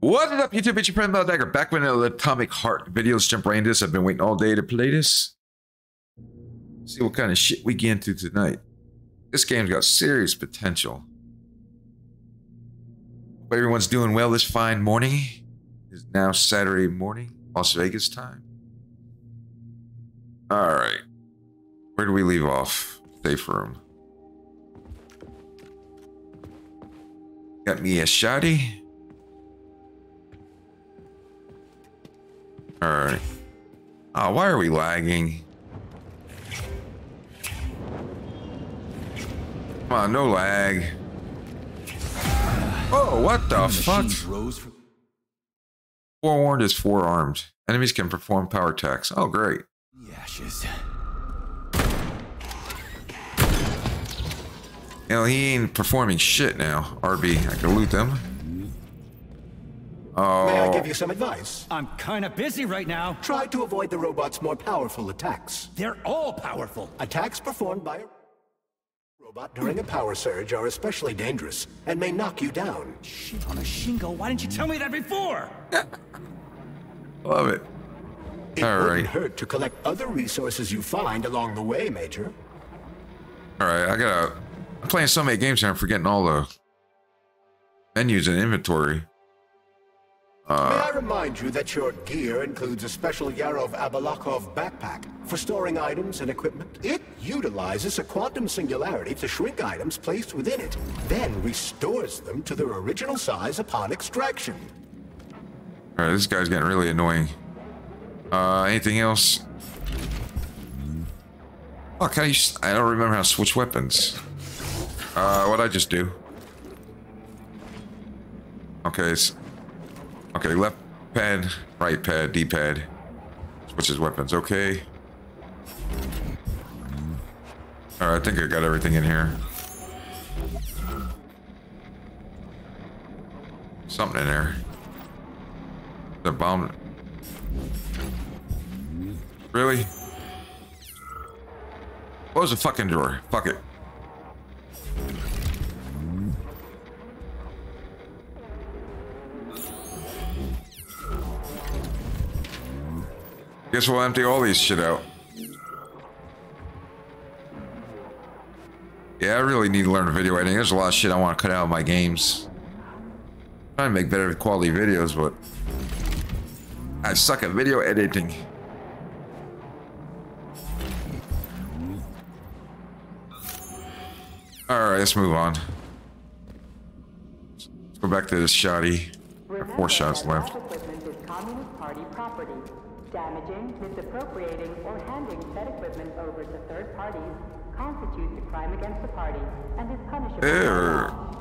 What up, YouTube? It's your friend Mental Dagger. Back with the Atomic Heart videos jump right into this. I've been waiting all day to play this. See what kind of shit we get into tonight. This game's got serious potential. Hope everyone's doing well this fine morning. It's now Saturday morning, Las Vegas time. Alright. Where do we leave off? Safe room. Got me a shotty. Alright. Oh, why are we lagging? Come on, no lag. Oh, what the fuck? Forewarned is forearmed. Enemies can perform power attacks. Oh, great. The ashes. You know, he ain't performing shit now. RB, I can loot them. Oh. May I give oh. you some advice? I'm kind of busy right now. Try to avoid the robot's more powerful attacks. They're all powerful. Attacks performed by a robot during a power surge are especially dangerous and may knock you down. Shit on a shingo. Why didn't you tell me that before? Love it. It All wouldn't right. hurt to collect other resources you find along the way, Major. Alright, I gotta... I'm playing so many games here, I'm forgetting all the menus and inventory. May Uh, I remind you that your gear includes a special Yarov Abalakov backpack for storing items and equipment? It utilizes a quantum singularity to shrink items placed within it, then restores them to their original size upon extraction. Alright, this guy's getting really annoying. Uh, anything else? Oh, can I, don't remember how to switch weapons. Uh, what'd I just do? Okay, it's, okay, left pad, right pad, D-pad. Switches weapons, okay. Mm. Alright, I think I got everything in here. Something in there. The bomb. Really? Close the fucking drawer. Fuck it. Guess we'll empty all these shit out. Yeah, I really need to learn video editing. There's a lot of shit I want to cut out of my games. I'm trying to make better quality videos, but I suck at video editing. Alright, let's move on. Let's go back to this shoddy. Four shots left. Equipment is Communist Party property. Damaging, misappropriating, or handing said equipment over to third parties constitutes a crime against the party and is punishable. by Err. law.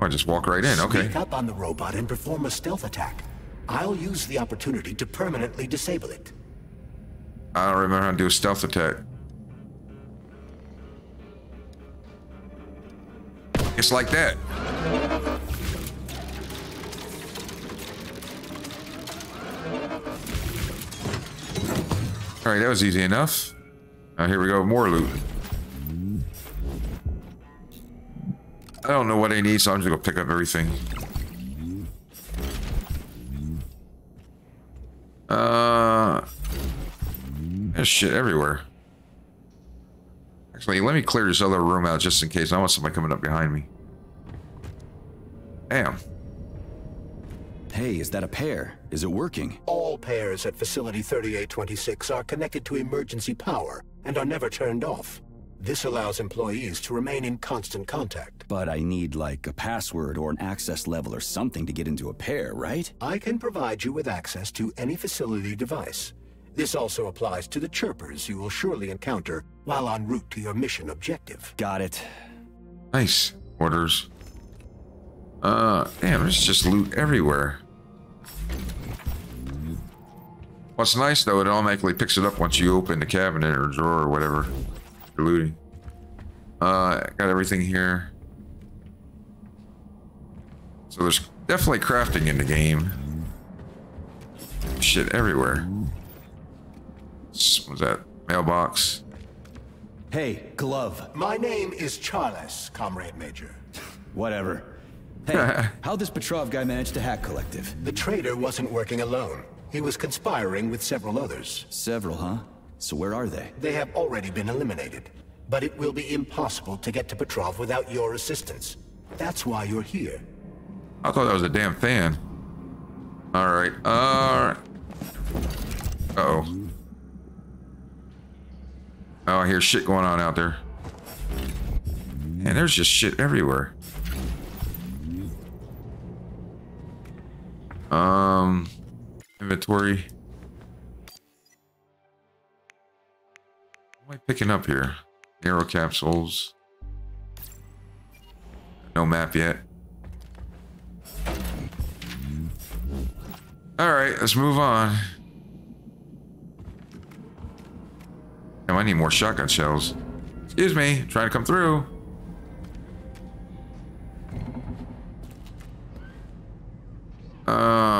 I just walk right in, okay. Sneak up on the robot and perform a stealth attack. I'll use the opportunity to permanently disable it. I don't remember how to do a stealth attack. It's like that. All right, that was easy enough. Now here we go, more loot. I don't know what I need, so I'm just gonna pick up everything. Uh, there's shit everywhere. Actually, let me clear this other room out just in case. I want somebody coming up behind me. Damn. Hey, is that a pair? Is it working? All pairs at Facility 3826 are connected to emergency power and are never turned off. This allows employees to remain in constant contact. But I need like a password or an access level or something to get into a pair, right? I can provide you with access to any facility device. This also applies to the chirpers you will surely encounter while en route to your mission objective. Got it. Nice. Orders. Uh, damn, there's just loot everywhere. What's nice though, it automatically picks it up once you open the cabinet or drawer or whatever you're looting. Uh, got everything here. So there's definitely crafting in the game. Shit everywhere. S- What's that? Mailbox. Hey, glove. My name is Charles, Comrade Major. Whatever. Hey, how'd this Petrov guy manage to hack Collective? The traitor wasn't working alone. He was conspiring with several others. Several, huh? So where are they? They have already been eliminated. But it will be impossible to get to Petrov without your assistance. That's why you're here. I thought that was a damn fan. All right. All right. Uh oh. Oh, I hear shit going on out there. And there's just shit everywhere. Um, inventory. What am I picking up here? Arrow capsules. No map yet. All right, let's move on. Now I need more shotgun shells. Excuse me, trying to come through. Oh.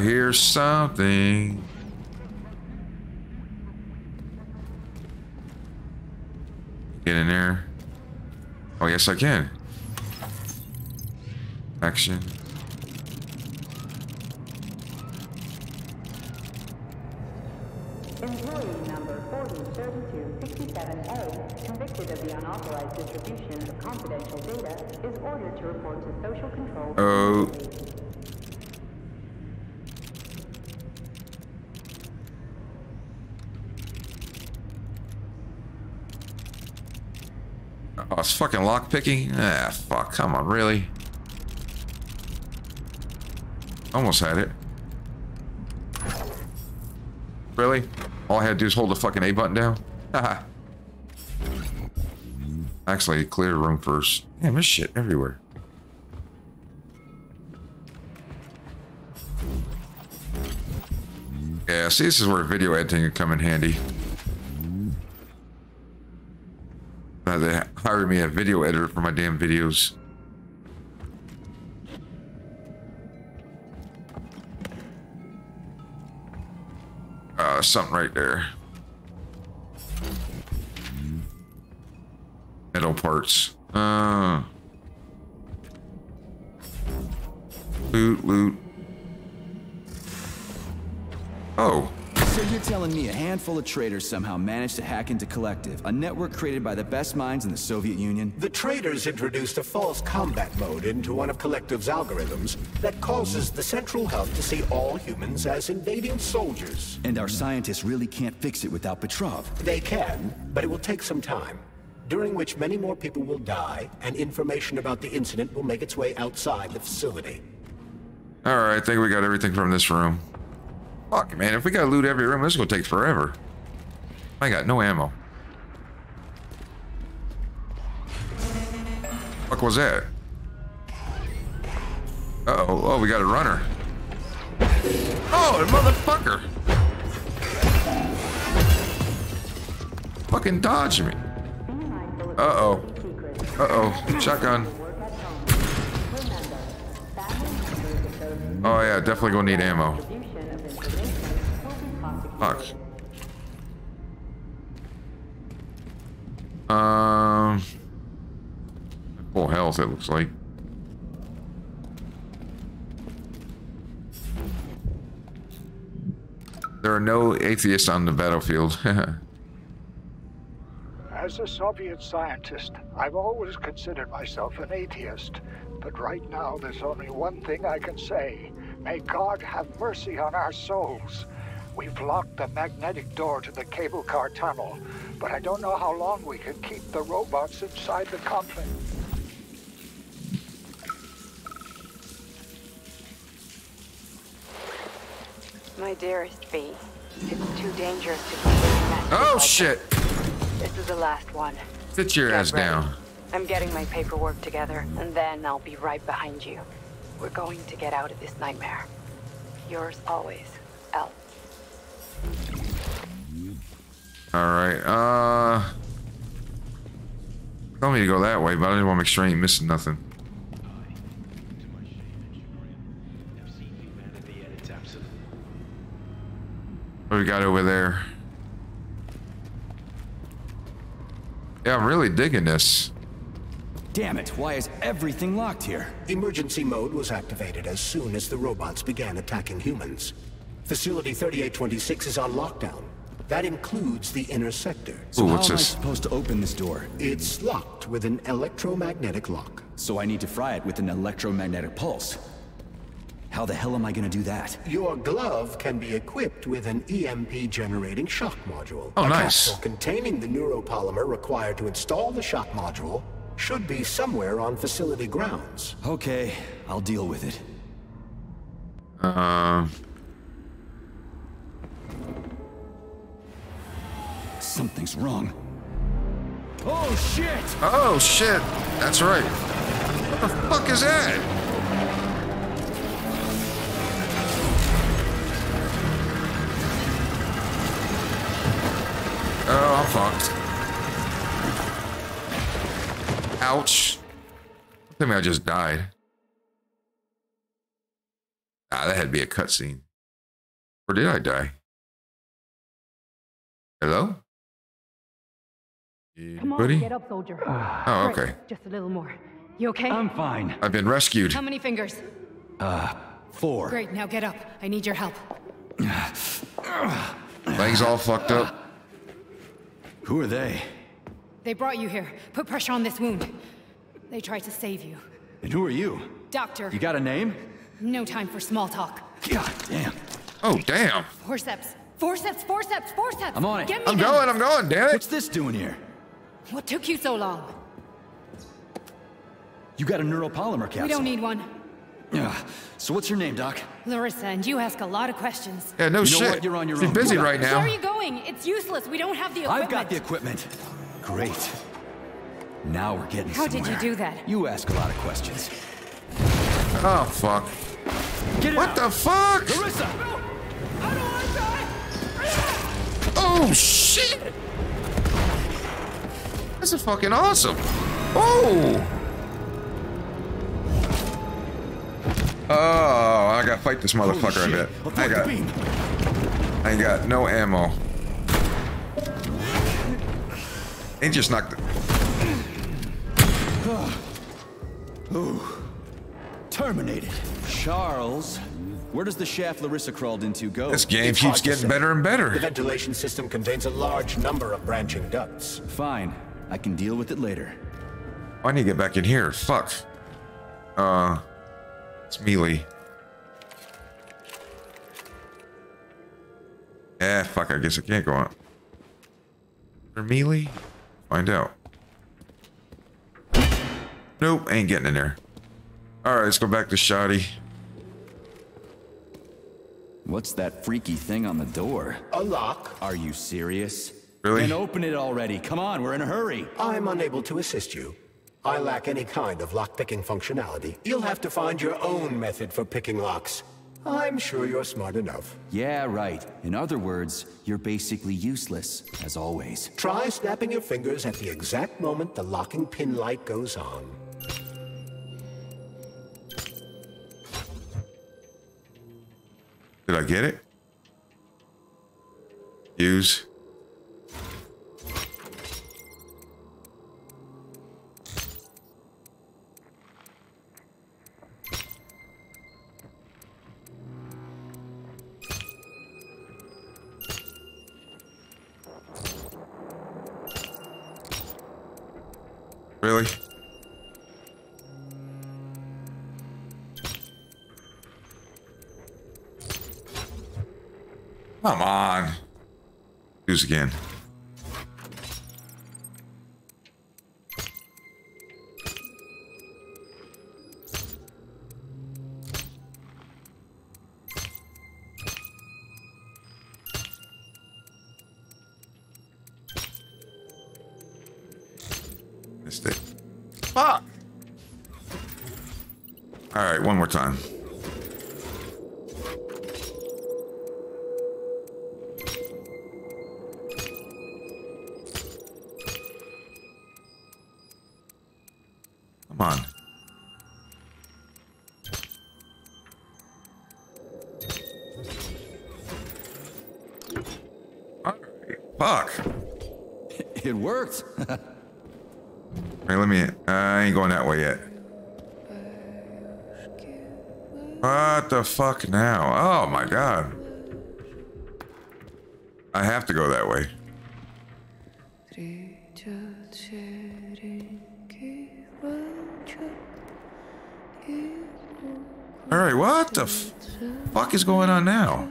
Hear something. Get in there. Oh, yes, I can. Action. Employee number 403267A, convicted of the unauthorized distribution of confidential data, is ordered to report to social control. Oh. Oh, it's fucking lockpicking? Ah, fuck. Come on, really? Almost had it. Really? All I had to do is hold the fucking A button down? Haha. Actually, clear the room first. Damn, there's shit everywhere. Yeah, see, this is where video editing would come in handy. They hired me a video editor for my damn videos. Uh, something right there. Metal parts. Uh. Loot, loot. Oh. So you're telling me a handful of traitors somehow managed to hack into Collective, a network created by the best minds in the Soviet Union? The traitors introduced a false combat mode into one of Collective's algorithms that causes the central hub to see all humans as invading soldiers. And our scientists really can't fix it without Petrov. They can, but it will take some time, during which many more people will die, and information about the incident will make its way outside the facility. Alright, I think we got everything from this room. Fuck, man, if we gotta loot every room, this is gonna take forever. I got no ammo. Fuck was that? Uh oh, oh, we got a runner. Oh, the motherfucker! Fucking dodge me. Uh oh. Uh oh, shotgun. Oh yeah, definitely gonna need ammo. Fuck. Um, full health. It looks like. There are no atheists on the battlefield. As a Soviet scientist, I've always considered myself an atheist. But right now, there's only one thing I can say. May God have mercy on our souls. We've locked the magnetic door to the cable car tunnel, but I don't know how long we can keep the robots inside the complex. My dearest V, it's too dangerous to continue messages oh like shit! This is the last one. Sit your Get ass ready. down. I'm getting my paperwork together, and then I'll be right behind you. We're going to get out of this nightmare. Yours always, L. All right. Uh, tell me to go that way, but I didn't want to make sure I ain't missing nothing. What we got over there? Yeah, I'm really digging this. Damn it, why is everything locked here? Emergency mode was activated as soon as the robots began attacking humans. Facility 3826 is on lockdown. That includes the inner sector. So Ooh, how what's am this? I supposed to open this door? It's locked with an electromagnetic lock. So I need to fry it with an electromagnetic pulse. How the hell am I gonna do that? Your glove can be equipped with an EMP generating shock module. Oh, a nice. capsule containing the neuropolymer required to install the shock module should be somewhere on facility grounds. Okay, I'll deal with it. Um, Something's wrong. Oh shit! oh shit, that's right. What the fuck is that? Oh, I'm fucked. Ouch. I think I just died. Ah, that had to be a cutscene. Or did I die? Hello? Come on, get up, soldier. Oh, Great, okay. Just a little more. You okay? I'm fine. I've been rescued. How many fingers? Uh, four. Great, now get up. I need your help. Legs all fucked up. Who are they? They brought you here. Put pressure on this wound. They tried to save you. And who are you? Doctor, You got a name? no time for small talk. God damn. Oh, damn. Forceps. Forceps, forceps, forceps! I'm on it. Get me I'm them. going, I'm going, damn it. What's this doing here? What took you so long? You got a neuropolymer capsule. We don't need one. Yeah. So what's your name, Doc? Larissa, and you ask a lot of questions. Yeah, no You know shit. what? You're on your She's own. busy You got right this. Where are you going? It's useless. We don't have the equipment. I've got the equipment. Great. Now we're getting How did you do that? You ask a lot of questions. Oh, fuck. Get What out. the fuck? Larissa! I don't want to die. Oh, shit. This is fucking awesome. Oh. Oh, I gotta fight this motherfucker, I shit. bet. I'll I throw got. I ain't got no ammo. Ain't just knocked it. Terminated. Charles, where does the shaft Larissa crawled into go? This game It's keeps getting better and better. The better. ventilation system contains a large number of branching ducts. Fine. I can deal with it later. I need to get back in here. Fuck. Uh, it's melee. Eh, fuck. I guess I can't go on. For melee? Find out. Nope, ain't getting in there. All right, let's go back to Shoddy. What's that freaky thing on the door? A lock. Are you serious? Really? Then open it already. Come on, we're in a hurry. I'm unable to assist you. I lack any kind of lock-picking functionality. You'll have to find your own method for picking locks. I'm sure you're smart enough. Yeah, right. In other words, you're basically useless, as always. Try snapping your fingers at the exact moment the locking pin light goes on. Did I get it? Use. Really? Come on. Use again. Fuck now? Oh my god. I have to go that way. Alright, what the fuck is going on now?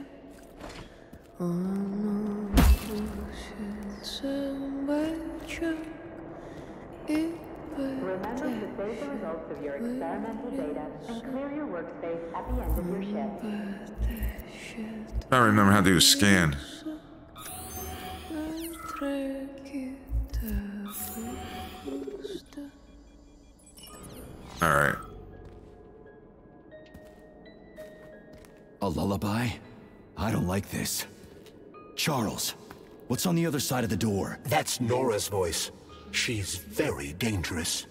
Remember to save the results of your experimental data and clear your workspace at the end of your shift. I don't remember how to do a scan. Alright. A lullaby? I don't like this. Charles, what's on the other side of the door? That's Nora's voice. She's very dangerous.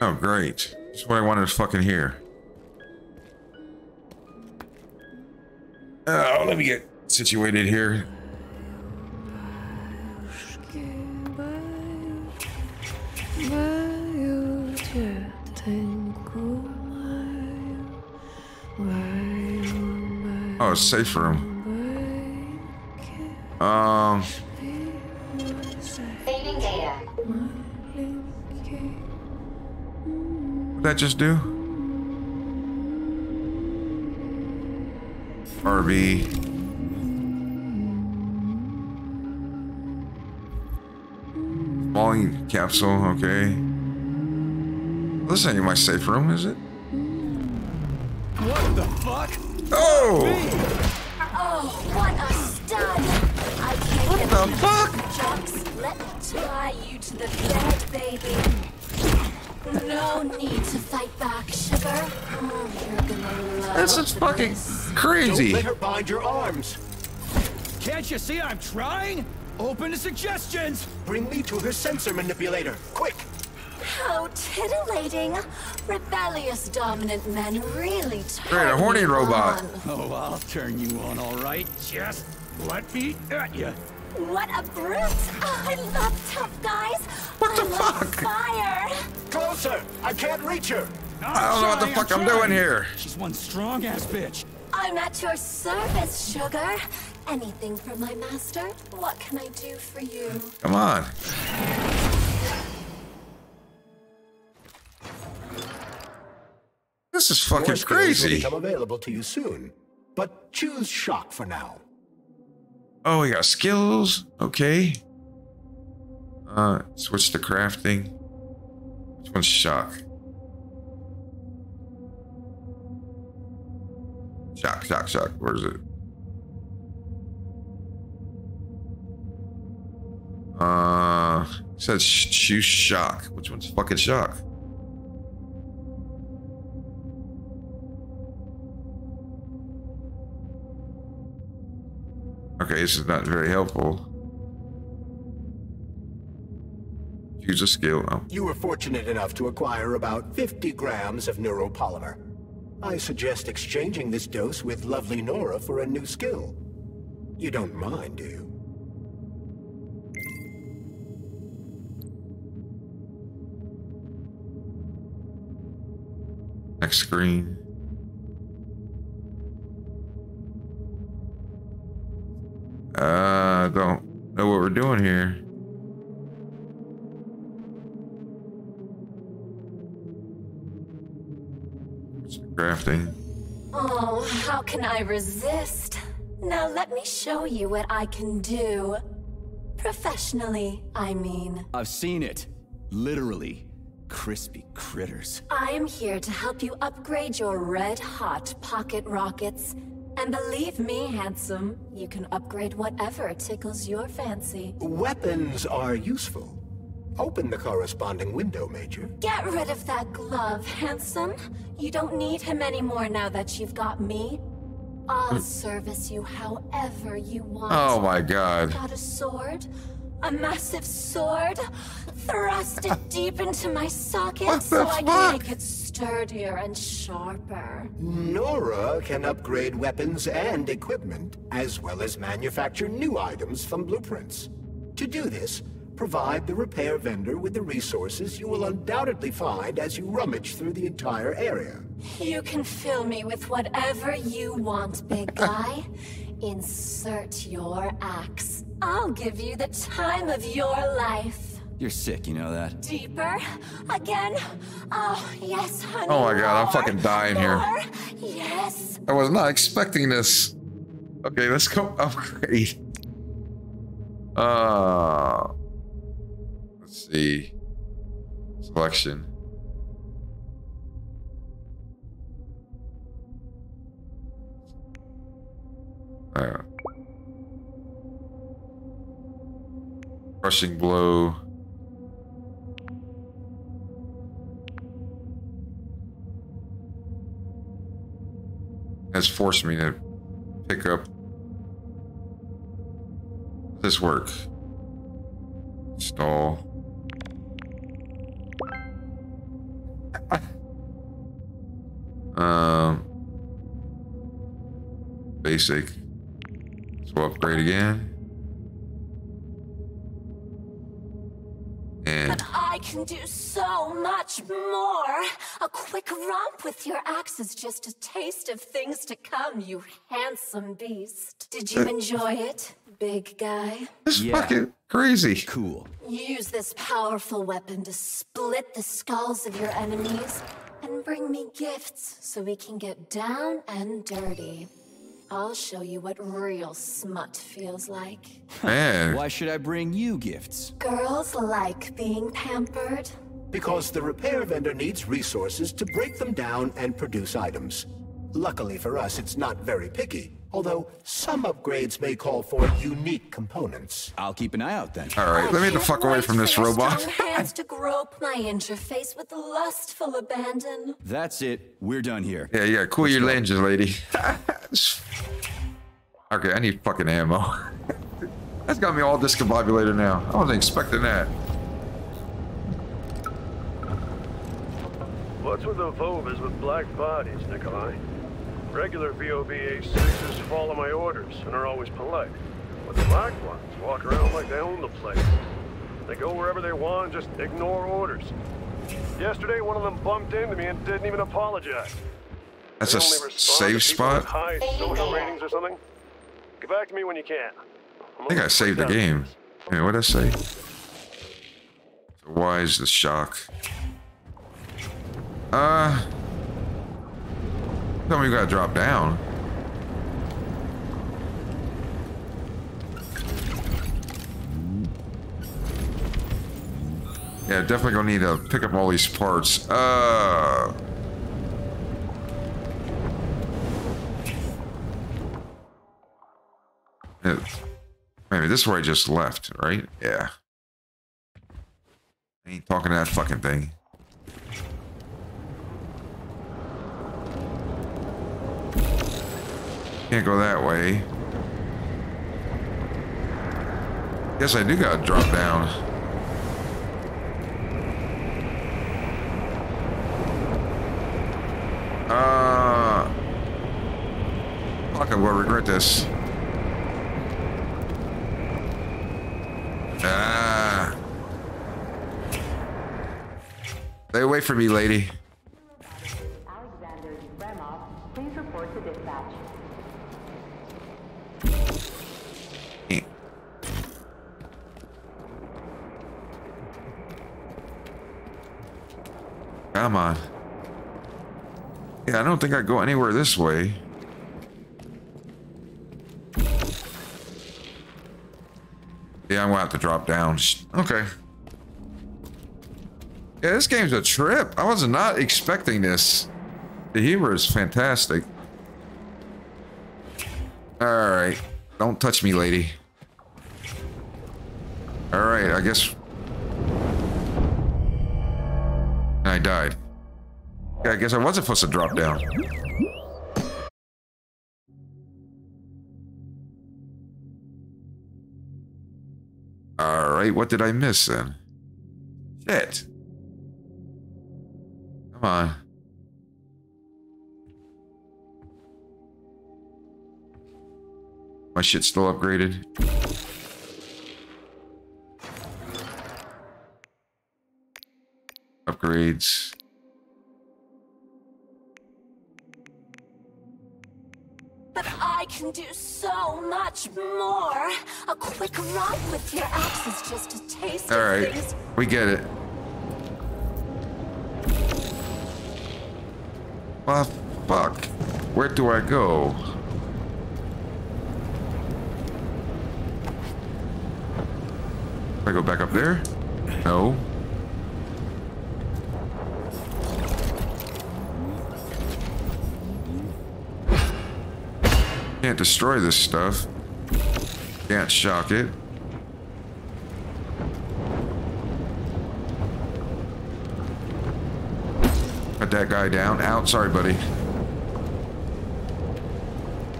Oh, great. That's what I wanted to fucking hear. Oh, let me get situated here. Oh, safe room. Um, what'd that just do? RB. Falling capsule, okay. This ain't my safe room, is it? What the fuck? Oh! Oh, what a stud! I can't What the fuck? Jocks, let me tie you to the bed, baby. No need to fight back, sugar. Oh, you're gonna love This is fucking crazy. Don't let her bind your arms. Can't you see I'm trying? Open to suggestions! Bring me to her sensor manipulator. Quick! How titillating. Rebellious dominant men really turn Great, a horny robot. on. Oh, I'll turn you on, all right. Just let me at you. What a brute! Oh, I love tough guys. What the fuck? Fire. Closer! I can't reach her! I don't know what the fuck I'm doing here. She's one strong ass bitch. I'm at your service, sugar. Anything for my master? What can I do for you? Come on. This is fucking More skills will crazy. become available to you soon. But choose shock for now. Oh, we got skills. Okay. Uh, switch to crafting. Which one's shock? Shock, shock, shock. Where is it? Uh, it says choose shock. Which one's fucking shock? Is not very helpful. Use a skill. Oh. You were fortunate enough to acquire about 50 grams of neuropolymer. I suggest exchanging this dose with lovely Nora for a new skill. You don't mind, do you? Next screen. Uh, don't know what we're doing here. It's crafting. Oh, how can I resist? Now let me show you what I can do. Professionally, I mean. I've seen it. Literally. Crispy critters. I am here to help you upgrade your red-hot pocket rockets. And believe me, handsome, you can upgrade whatever tickles your fancy. Weapons are useful. Open the corresponding window, Major. Get rid of that glove, handsome. You don't need him anymore now that you've got me. I'll hmm. service you however you want. Oh my god. Got a sword? A massive sword? Thrust it deep into my socket What so I fuck? can make it sturdier and sharper. Nora can upgrade weapons and equipment, as well as manufacture new items from blueprints. To do this, Provide the repair vendor with the resources you will undoubtedly find as you rummage through the entire area. You can fill me with whatever you want, big guy. Insert your axe. I'll give you the time of your life. You're sick, you know that? Deeper? Again? Oh, yes, honey. Oh my god, I'm fucking dying here. Yes. I was not expecting this. Okay, let's go upgrade. Uh, let's see. Selection. Uh, crushing blow. Has forced me to pick up this work. Stall. um, basic. So upgrade again. And But I can do so much more. A quick romp with your axe is just a taste of things to come, you handsome beast. Did you uh, enjoy it, big guy? this Yeah. fucking crazy. Cool. Use this powerful weapon to split the skulls of your enemies and bring me gifts so we can get down and dirty. I'll show you what real smut feels like. Man, Why should I bring you gifts? Girls like being pampered. Because the repair vendor needs resources to break them down and produce items. Luckily for us, it's not very picky, although some upgrades may call for unique components. I'll keep an eye out then. all right, let me get the fuck away from this robot. hands to grope my interface with lustful abandon. That's it. We're done here. Yeah, yeah, cool your lenses, lady. okay, I need fucking ammo. That's got me all discombobulated now. I wasn't expecting that. What's with the Vovas with black bodies, Nikolai? Regular VOVA-6s follow my orders and are always polite. But the black ones walk around like they own the place. They go wherever they want and just ignore orders. Yesterday, one of them bumped into me and didn't even apologize. That's They a only s- respond to save people with spot. High social ratings or something. Get back to me when you can. I'm think I saved the game. Yeah, what'd I say? So why is the shock? Uh. Tell me you gotta drop down. Yeah, definitely gonna need to pick up all these parts. Uh. Maybe this is where I just left, right? Yeah. I ain't talking to that fucking thing. Can't go that way. Guess I do gotta drop down. Uh. Fuck, I will regret this. Stay away from me, lady. Alexander please report to dispatch. Come on. Yeah, I don't think I go anywhere this way. Yeah, I'm gonna have to drop down. Okay. Yeah, this game's a trip. I was not expecting this. The humor is fantastic. Alright. Don't touch me, lady. Alright, I guess... I died. Yeah, I guess I wasn't supposed to drop down. Alright, what did I miss then? Shit. Come on. My shit's still upgraded. Upgrades. But I can do so much more. A quick with your axe is just a taste. All right, we get it. Well, fuck. Where do I go? I go back up there? No. Can't destroy this stuff. Can't shock it. That guy down. Out. Sorry, buddy.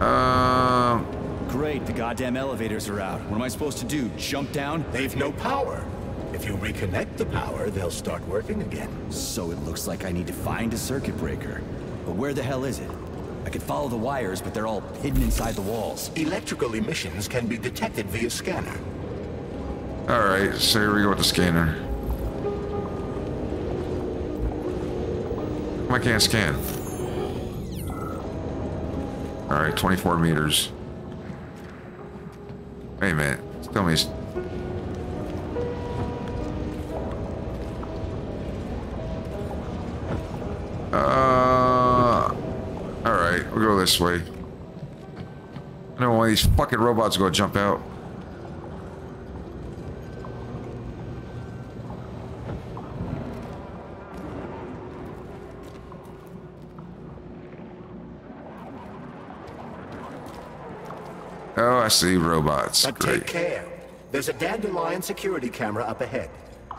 Um. Great, the goddamn elevators are out. What am I supposed to do? Jump down? They've no power. If you reconnect the power, they'll start working again. So it looks like I need to find a circuit breaker. But where the hell is it? I could follow the wires, but they're all hidden inside the walls. Electrical emissions can be detected via scanner. All right. So here we go with the scanner. I can't scan. All right, 24 meters. Wait a minute. Tell me. Uh. All right, we'll go this way. I don't know of these fucking robots are gonna jump out. Oh, I see robots. But Great. take care. There's a Dandelion security camera up ahead.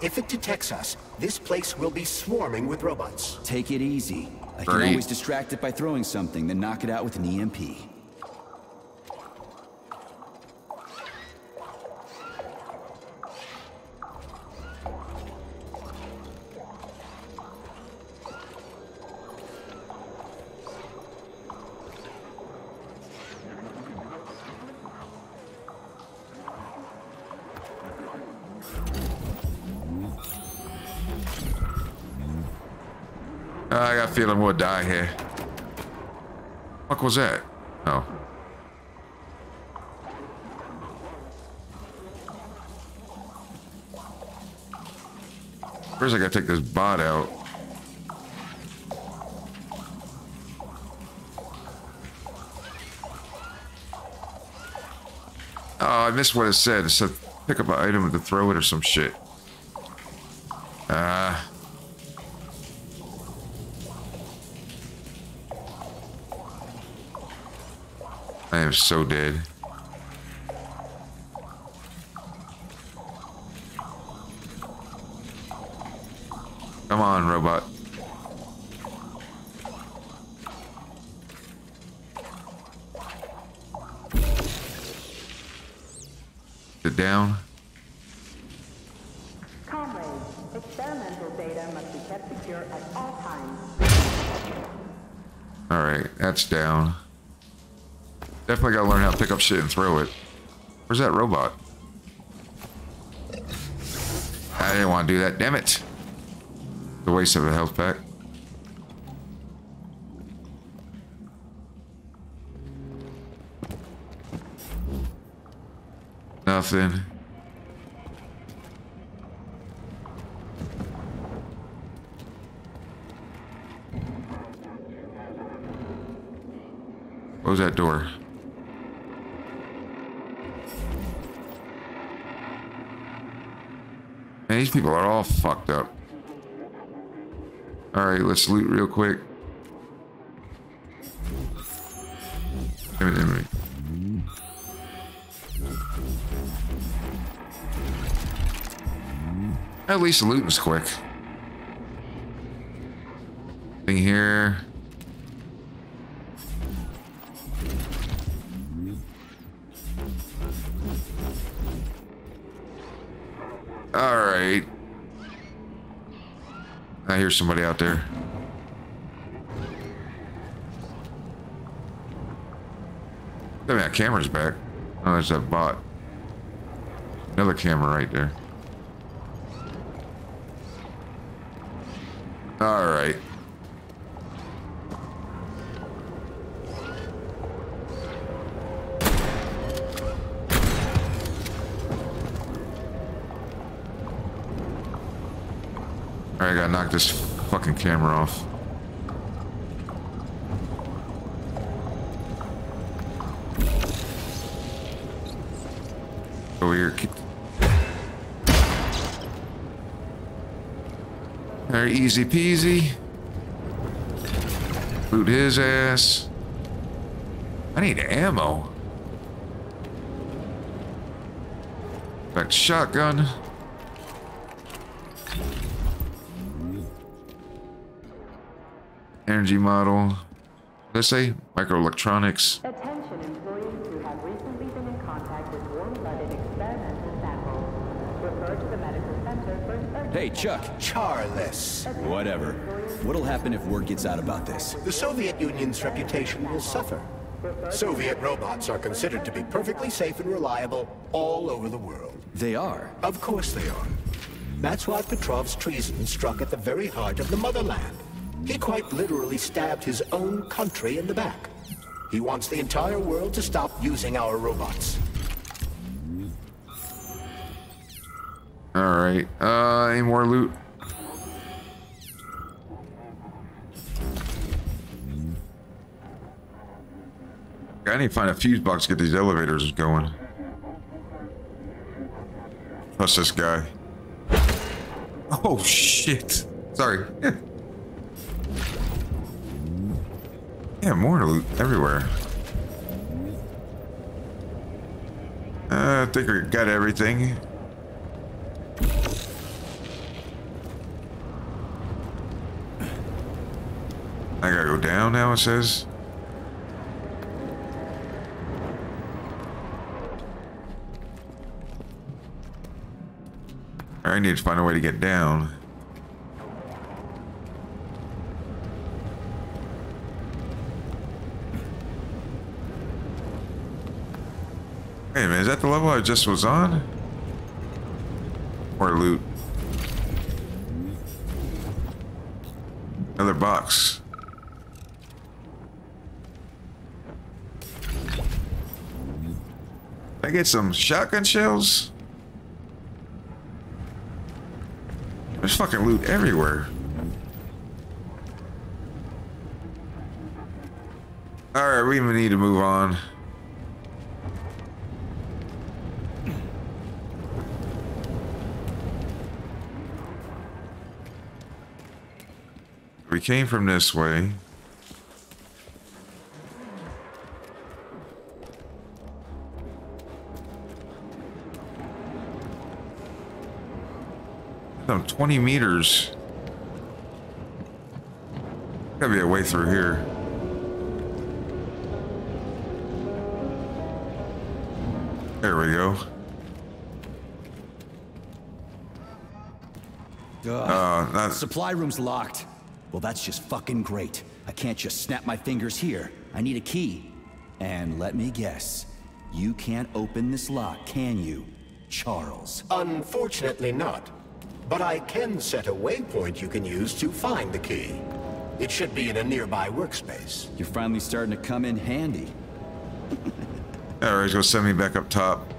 If it detects us, this place will be swarming with robots. Take it easy. I can Great. always distract it by throwing something, then knock it out with an EMP. I got a feeling we'll die here. Fuck was that? Oh. First I gotta take this bot out. Oh, I missed what it said. It said pick up an item to throw it or some shit. Am so dead. Come on, robot. Sit down. Comrades, experimental data must be kept secure at all times. Alright, that's down. Definitely gotta learn how to pick up shit and throw it. Where's that robot? I didn't want to do that, damn it. The waste of a health pack. Nothing. Close that door. Man, these people are all fucked up. Alright, let's loot real quick. Give me. At least the looting's quick. Thing here. I hear somebody out there. I mean, that camera's back. Oh, there's that bot. Another camera right there. Fucking camera off. Over here, keep. Very easy peasy. Boot his ass. I need ammo. Back shotgun. Energy model. Let's say microelectronics. Attention employees who have recently been in contact with warm-blooded experimental samples. Refer to the medical center for urgent Hey, Chuck. Charles. Whatever. What'll happen if word gets out about this? The Soviet Union's reputation will suffer. Soviet robots are considered to be perfectly safe and reliable all over the world. They are. Of course they are. That's why Petrov's treason struck at the very heart of the motherland. He quite literally stabbed his own country in the back. He wants the entire world to stop using our robots. Alright. Uh, any more loot? I need to find a fuse box to get these elevators going. What's this guy. Oh shit. Sorry. yeah, more loot everywhere. Uh, I think we got everything. I gotta go down now, it says. I need to find a way to get down. Wait a minute, is that the level I just was on? Or loot? Another box. I get some shotgun shells? There's fucking loot everywhere. Alright, we need to move on. We came from this way. Some 20 meters. Gotta be a way through here. There we go. Uh, Supply room's locked. Well, that's just fucking great. I can't just snap my fingers here. I need a key. And let me guess. You can't open this lock, can you, Charles? Unfortunately not. But I can set a waypoint you can use to find the key. It should be in a nearby workspace. You're finally starting to come in handy. Alright, go send me back up top.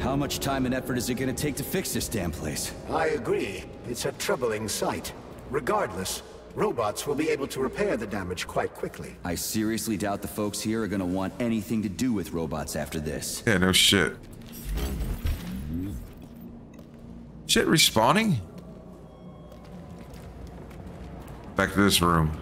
How much time and effort is it gonna take to fix this damn place? I agree. It's a troubling sight. Regardless, robots will be able to repair the damage quite quickly. I seriously doubt the folks here are gonna want anything to do with robots after this. Yeah, no shit. Shit respawning? Back to this room.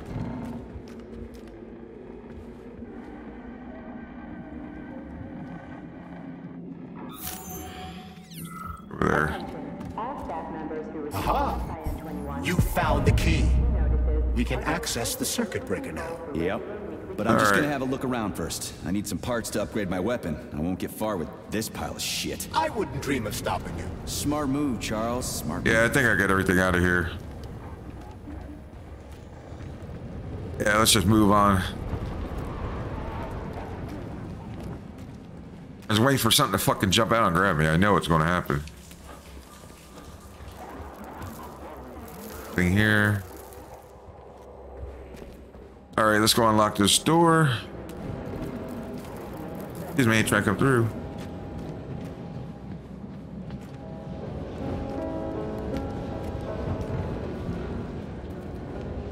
We can access the circuit breaker now. Yep. But I'm just Alright. gonna have a look around first. I need some parts to upgrade my weapon. I won't get far with this pile of shit. I wouldn't dream of stopping you. Smart move, Charles. Smart move. Yeah, I think I got everything out of here. Yeah, let's just move on. I was waiting for something to fucking jump out and grab me. I know it's going to happen. Thing here. All right, let's go unlock this door. Excuse me, trying to come through.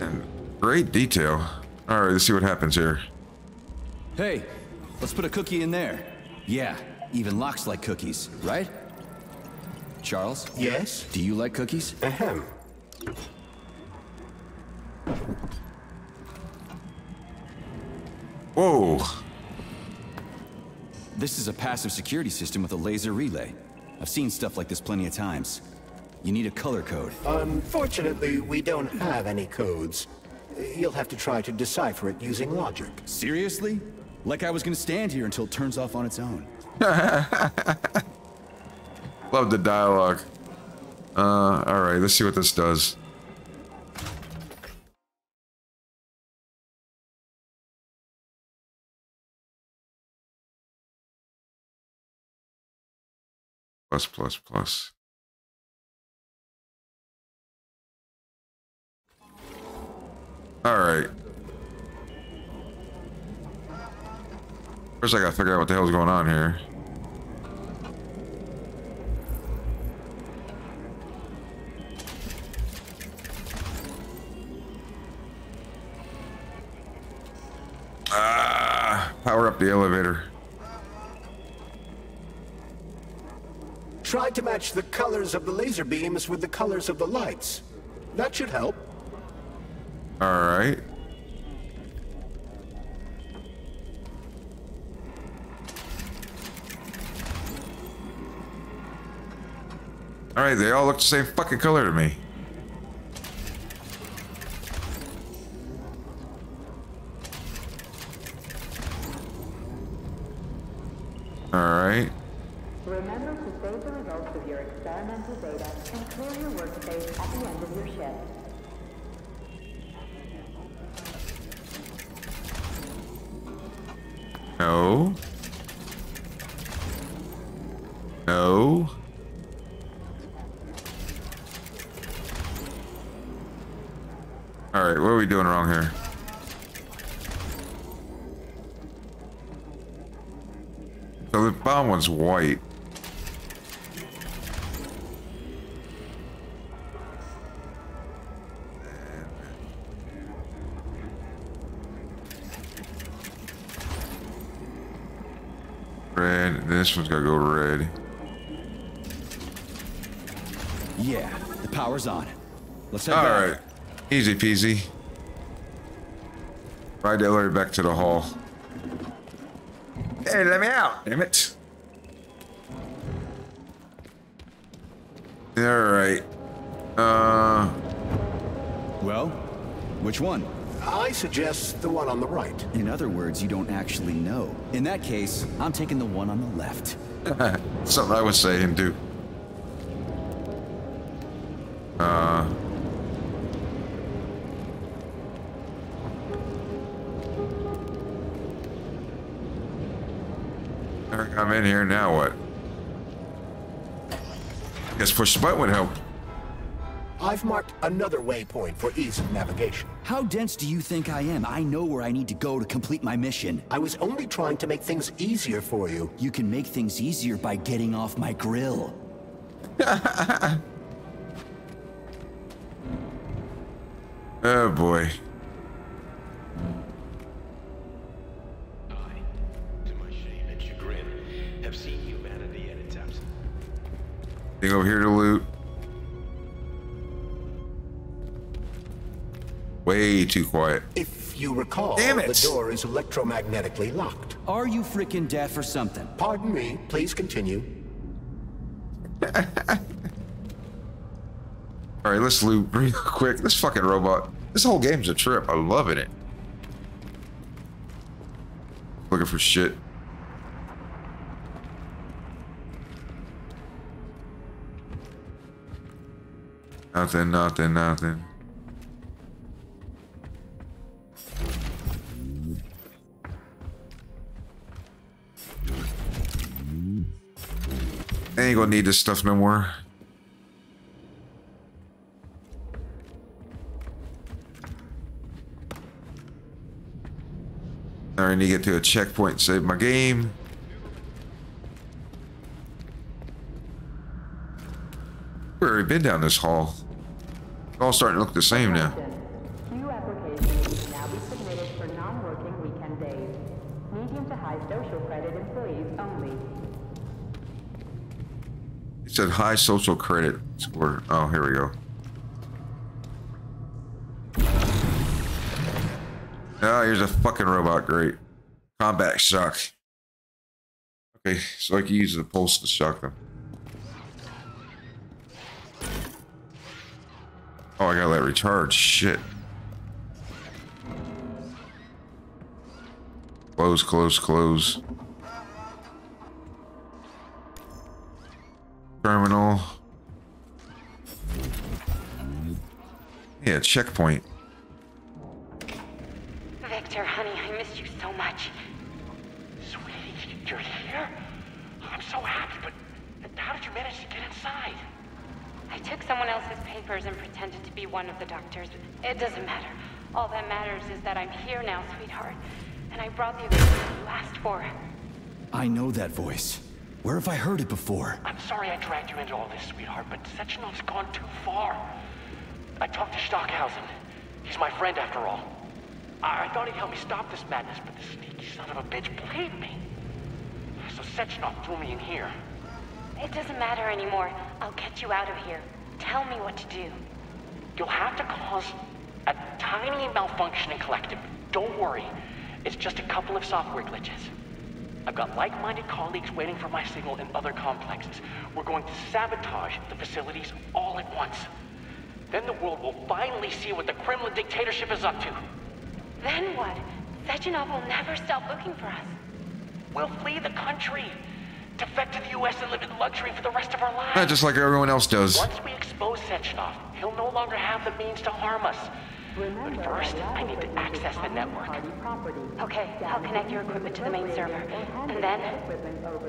And great detail. All right, let's see what happens here. Hey, let's put a cookie in there. Yeah, even locks like cookies, right? Charles? Yes? Do you like cookies? Ahem. Whoa. This is a passive security system with a laser relay. I've seen stuff like this plenty of times. You need a color code. Unfortunately, we don't have any codes. You'll have to try to decipher it using logic. Seriously? Like I was gonna stand here until it turns off on its own. Love the dialogue. Uh, all right, let's see what this does. Plus, plus, plus. All right. First, I gotta figure out what the hell's going on here. Ah, power up the elevator. Try to match the colors of the laser beams with the colors of the lights. That should help. All right. All right, they all look the same fucking color to me. No. No. All right, what are we doing wrong here? So the bomb one's white. This one's gotta go red. Yeah, the power's on. Let's head All back. right, easy peasy. Ride the elevator back to the hall. Hey, let me out, damn it. All right. Uh, Well, which one? I suggest the one on the right. In other words, you don't actually know. In that case, I'm taking the one on the left. something I would say and do. Uh. I'm in here, now what? Guess push the button would help. I've marked another waypoint for ease of navigation. How dense do you think I am? I know where I need to go to complete my mission. I was only trying to make things easier for you. You can make things easier by getting off my grill. Oh boy. to my shame and chagrin, have seen humanity at its absolute. Thing over here to loot. Way too quiet. If you recall, Damn it. the door is electromagnetically locked. Are you freaking deaf or something? Pardon me, please continue. All right, let's loot real quick. This fucking robot. This whole game's a trip. I'm loving it. Looking for shit. Nothing, nothing, nothing. Ain't gonna need this stuff no more. I need to get to a checkpoint save my game. We've already been down this hall. It's all starting to look the same now. Said high social credit score. Oh, here we go. Oh, here's a fucking robot. Great. Combat shock. Okay, so I can use the pulse to shock them. Oh, I gotta let recharge. Shit. Close, close, close. Terminal. Yeah, checkpoint. Victor, honey, I missed you so much. Sweetie, you're here? I'm so happy, but how did you manage to get inside? I took someone else's papers and pretended to be one of the doctors. It doesn't matter. All that matters is that I'm here now, sweetheart. And I brought you the equipment you asked for. I know that voice. Where have I heard it before? I'm sorry I dragged you into all this, sweetheart, but Sechenov's gone too far. I talked to Stockhausen. He's my friend after all. I, I thought he'd help me stop this madness, but the sneaky son of a bitch played me. So Sechenov threw me in here. It doesn't matter anymore. I'll get you out of here. Tell me what to do. You'll have to cause a tiny malfunction in Collective. Don't worry. It's just a couple of software glitches. I've got like-minded colleagues waiting for my signal in other complexes. We're going to sabotage the facilities all at once. Then the world will finally see what the Kremlin dictatorship is up to. Then what? Sechenov will never stop looking for us. We'll flee the country, defect to the U.S. and live in luxury for the rest of our lives. Not just like everyone else does. Once we expose Sechenov, he'll no longer have the means to harm us. But first, I need to access the network. Okay, I'll connect your equipment to the main server. And then...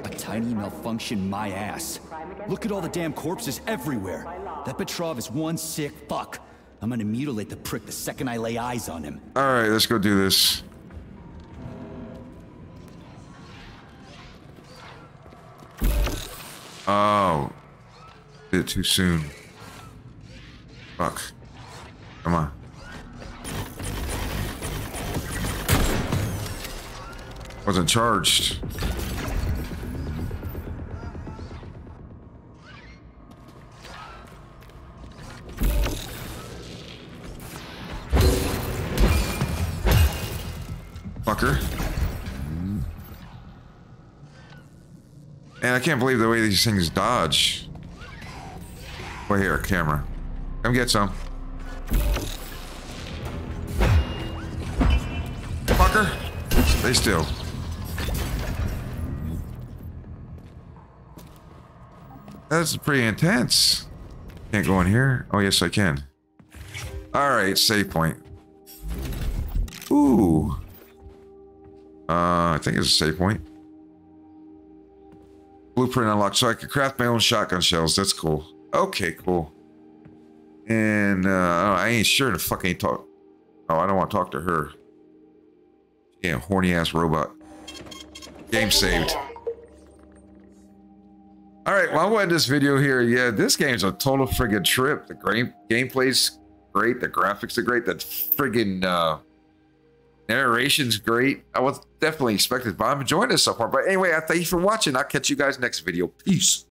A tiny malfunction, my ass. Look at all the damn corpses everywhere. That Petrov is one sick fuck. I'm gonna mutilate the prick the second I lay eyes on him. Alright, let's go do this. Oh. Did it too soon. Fuck. Come on. Wasn't charged. Fucker. And I can't believe the way these things dodge. Wait here, camera. Come get some. Fucker. Stay still. That's pretty intense. Can't go in here. Oh, yes, I can. All right, save point. Ooh. Uh, I think it's a save point. Blueprint unlocked, so I could craft my own shotgun shells. That's cool. Okay, cool. And uh, I ain't sure the fuck ain't talk. Oh, I don't want to talk to her. Yeah, horny ass robot. Game saved. All right, well, to end this video here. Yeah, this game's a total friggin' trip. The game gameplay's great. The graphics are great. The friggin' uh, narration's great. I was definitely expected, but I'm enjoying this so far. But anyway, I thank you for watching. I'll catch you guys next video. Peace.